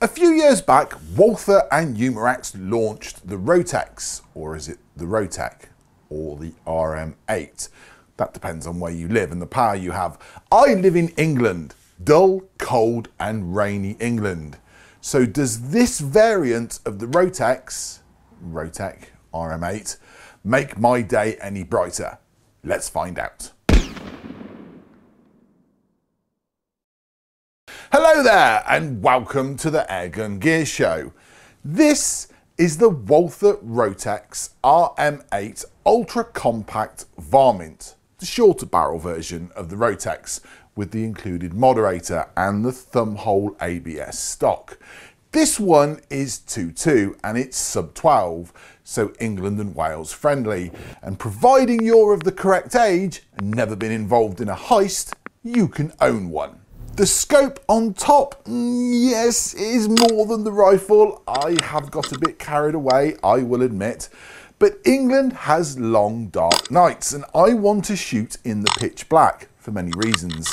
A few years back, Walther and Umarex launched the Rotex, or is it the Rotek, or the RM8? That depends on where you live and the power you have. I live in England, dull, cold, and rainy England. So, does this variant of the Rotex, Rotek RM8, make my day any brighter? Let's find out. There, and welcome to the Airgun Gear Show. This is the Walther Rotex RM8 Ultra Compact Varmint, the shorter barrel version of the Rotex with the included moderator and the thumbhole ABS stock. This one is 2.2 and it's sub 12, so England and Wales friendly. And providing you're of the correct age and never been involved in a heist, you can own one. The scope on top, mm, yes, is more than the rifle. I have got a bit carried away, I will admit. But England has long dark nights and I want to shoot in the pitch black for many reasons.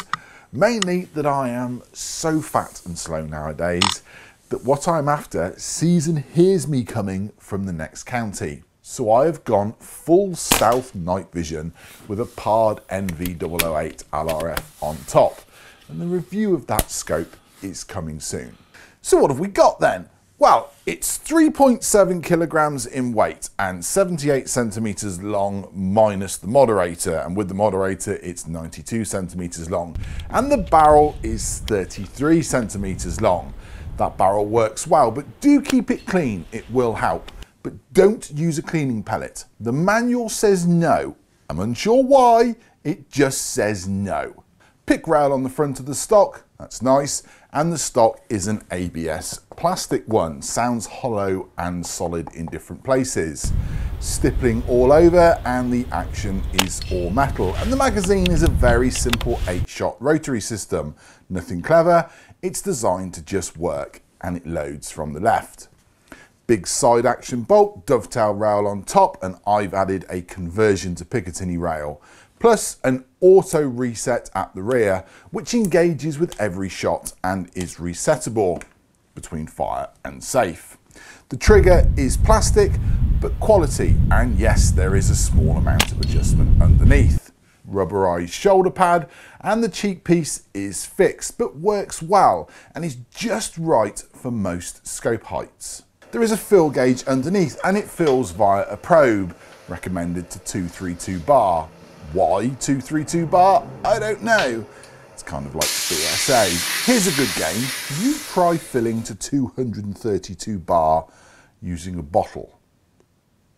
Mainly that I am so fat and slow nowadays that what I'm after sees and hears me coming from the next county. So I have gone full stealth night vision with a PARD NV008 LRF on top and the review of that scope is coming soon. So what have we got then? Well, it's 3.7 kilograms in weight and 78 centimeters long minus the moderator. And with the moderator, it's 92 centimeters long. And the barrel is 33 centimeters long. That barrel works well, but do keep it clean. It will help. But don't use a cleaning pellet. The manual says no. I'm unsure why. It just says no. Pic rail on the front of the stock, that's nice, and the stock is an ABS plastic one. Sounds hollow and solid in different places. Stippling all over and the action is all metal. And the magazine is a very simple 8-shot rotary system. Nothing clever, it's designed to just work and it loads from the left. Big side action bolt, dovetail rail on top and I've added a conversion to Picatinny rail plus an auto reset at the rear, which engages with every shot and is resettable between fire and safe. The trigger is plastic, but quality, and yes, there is a small amount of adjustment underneath. Rubberized shoulder pad, and the cheek piece is fixed, but works well, and is just right for most scope heights. There is a fill gauge underneath, and it fills via a probe, recommended to 232 bar. Why 232 bar? I don't know. It's kind of like BSA. Here's a good game. You try filling to 232 bar using a bottle.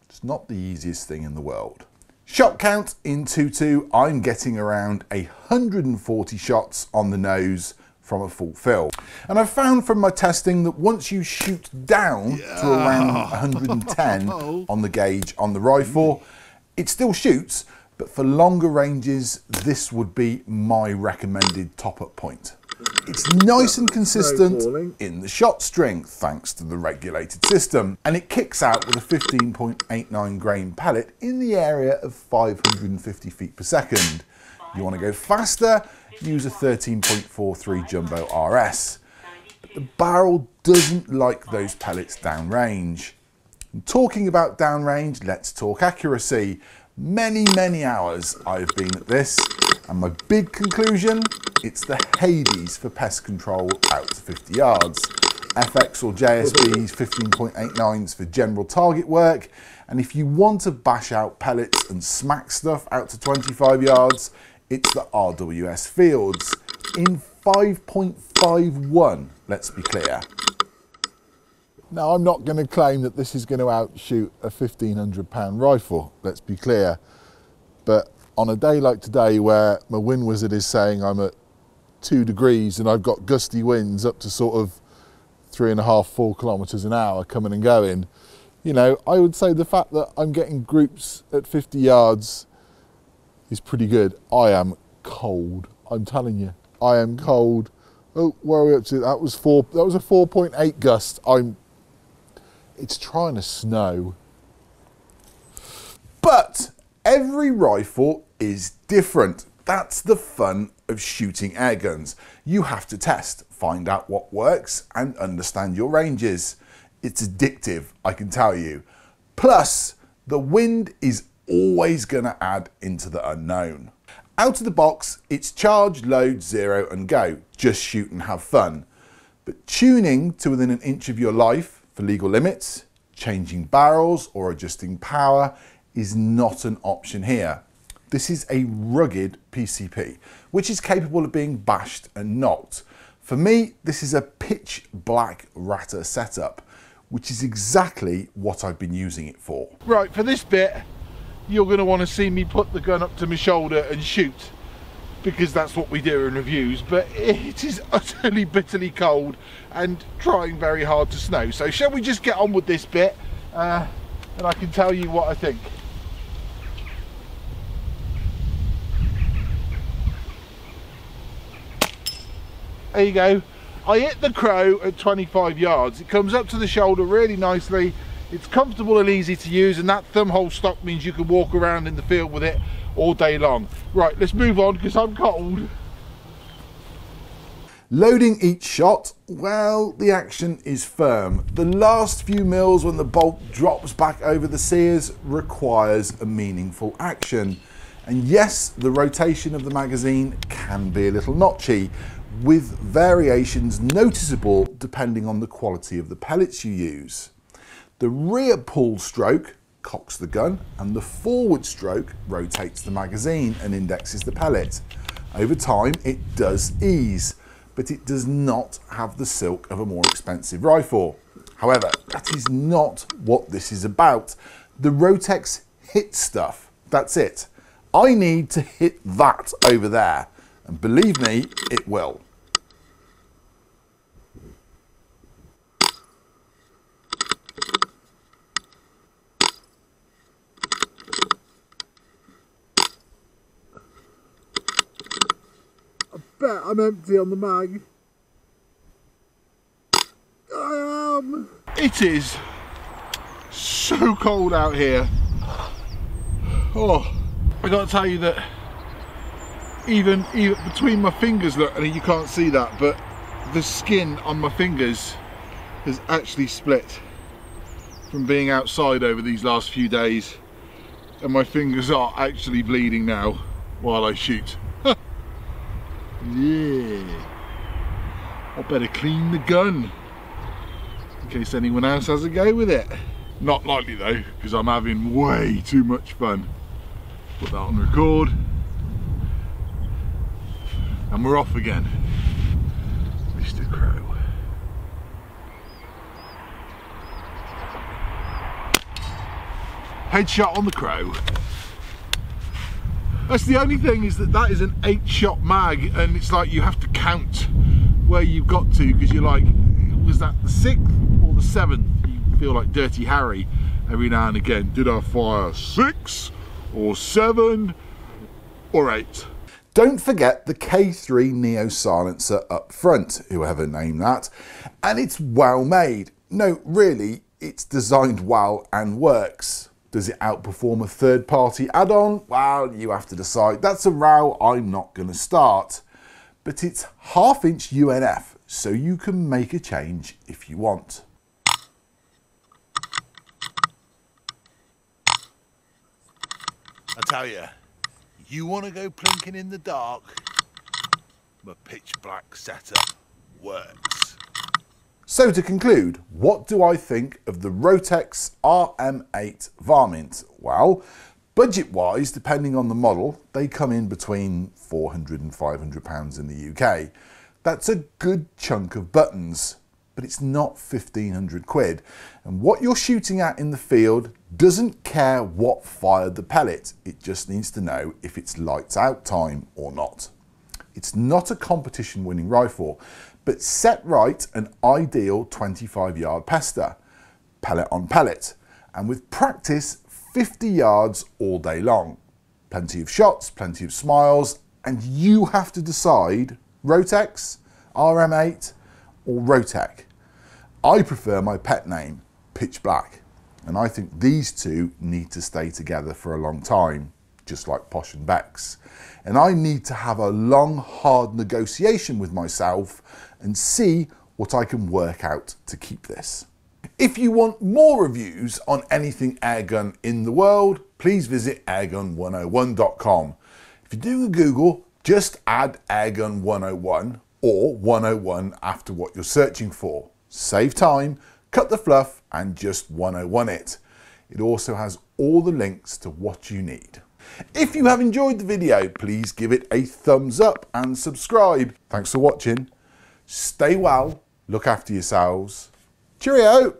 It's not the easiest thing in the world. Shot count in 2.2, I'm getting around 140 shots on the nose from a full fill. And I've found from my testing that once you shoot down yeah. to around 110 on the gauge on the rifle, mm. it still shoots, but for longer ranges, this would be my recommended top-up point. It's nice and consistent in the shot strength, thanks to the regulated system, and it kicks out with a 15.89 grain pellet in the area of 550 feet per second. You want to go faster, use a 13.43 Jumbo RS. But the barrel doesn't like those pellets downrange. And talking about downrange, let's talk accuracy many, many hours I've been at this, and my big conclusion, it's the Hades for pest control out to 50 yards. FX or JSB's 15.89s for general target work, and if you want to bash out pellets and smack stuff out to 25 yards, it's the RWS Fields in 5.51, let's be clear. Now, I'm not going to claim that this is going to outshoot a 1500 pound rifle, let's be clear. But on a day like today where my wind wizard is saying I'm at two degrees and I've got gusty winds up to sort of three and a half, four kilometers an hour coming and going, you know, I would say the fact that I'm getting groups at 50 yards is pretty good. I am cold. I'm telling you, I am cold. Oh, where are we up to? That was four. That was a 4.8 gust. I'm it's trying to snow. But every rifle is different. That's the fun of shooting air guns. You have to test, find out what works, and understand your ranges. It's addictive, I can tell you. Plus, the wind is always going to add into the unknown. Out of the box, it's charge, load, zero, and go. Just shoot and have fun. But tuning to within an inch of your life for legal limits, changing barrels, or adjusting power is not an option here. This is a rugged PCP, which is capable of being bashed and knocked. For me, this is a pitch black Ratter setup, which is exactly what I've been using it for. Right, for this bit, you're going to want to see me put the gun up to my shoulder and shoot. Because that's what we do in reviews but it is utterly bitterly cold and trying very hard to snow. So shall we just get on with this bit uh, and I can tell you what I think. There you go. I hit the crow at 25 yards. It comes up to the shoulder really nicely it's comfortable and easy to use and that thumb hole stock means you can walk around in the field with it all day long. Right, let's move on because I'm cold. Loading each shot, well, the action is firm. The last few mils when the bolt drops back over the sears requires a meaningful action. And yes, the rotation of the magazine can be a little notchy, with variations noticeable depending on the quality of the pellets you use. The rear pull stroke cocks the gun and the forward stroke rotates the magazine and indexes the pellet. Over time it does ease, but it does not have the silk of a more expensive rifle. However, that is not what this is about. The Rotex hit stuff, that's it. I need to hit that over there, and believe me, it will. Bet I'm empty on the mag. I am. It is so cold out here. Oh, I got to tell you that even even between my fingers, look, and you can't see that, but the skin on my fingers has actually split from being outside over these last few days and my fingers are actually bleeding now while I shoot. Yeah. I better clean the gun in case anyone else has a go with it. Not likely though, because I'm having way too much fun. Put that on record. And we're off again. Mr. Crow. Headshot on the crow. That's the only thing is that that is an eight shot mag and it's like you have to count where you've got to because you're like, was that the sixth or the seventh? You feel like Dirty Harry every now and again. Did I fire six or seven or eight? Don't forget the K3 Neo silencer up front, whoever named that, and it's well made. No, really, it's designed well and works. Does it outperform a third party add on? Well, you have to decide. That's a row I'm not going to start. But it's half inch UNF, so you can make a change if you want. I tell you, you want to go plinking in the dark, my pitch black setup works. So to conclude, what do I think of the Rotex RM8 Varmint? Well, budget-wise, depending on the model, they come in between 400 and 500 pounds in the UK. That's a good chunk of buttons, but it's not 1500 quid. And what you're shooting at in the field doesn't care what fired the pellet. It just needs to know if it's lights out time or not. It's not a competition winning rifle, but set right an ideal 25 yard pester, pellet on pellet, and with practice 50 yards all day long. Plenty of shots, plenty of smiles, and you have to decide Rotex, RM8 or Rotek. I prefer my pet name, Pitch Black, and I think these two need to stay together for a long time. Just like Posh and Becks. And I need to have a long, hard negotiation with myself and see what I can work out to keep this. If you want more reviews on anything airgun in the world, please visit airgun101.com. If you do a Google, just add airgun 101 or 101 after what you're searching for. Save time, cut the fluff, and just 101 it. It also has all the links to what you need. If you have enjoyed the video, please give it a thumbs up and subscribe. Thanks for watching. Stay well, look after yourselves. Cheerio!